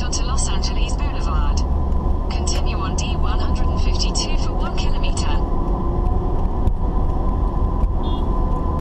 Marshall to Los Angeles.